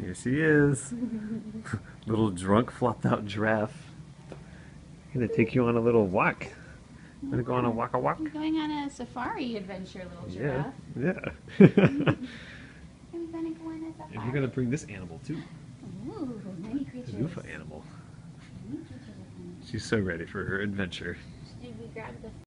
Here she is. little drunk, flopped out giraffe. I'm Gonna take you on a little walk. I'm Gonna go on a walk a walk. I'm going on a safari adventure, little giraffe. yeah. I'm gonna go on a and you're gonna bring this animal too. Ooh, many creatures. Animal. She's so ready for her adventure.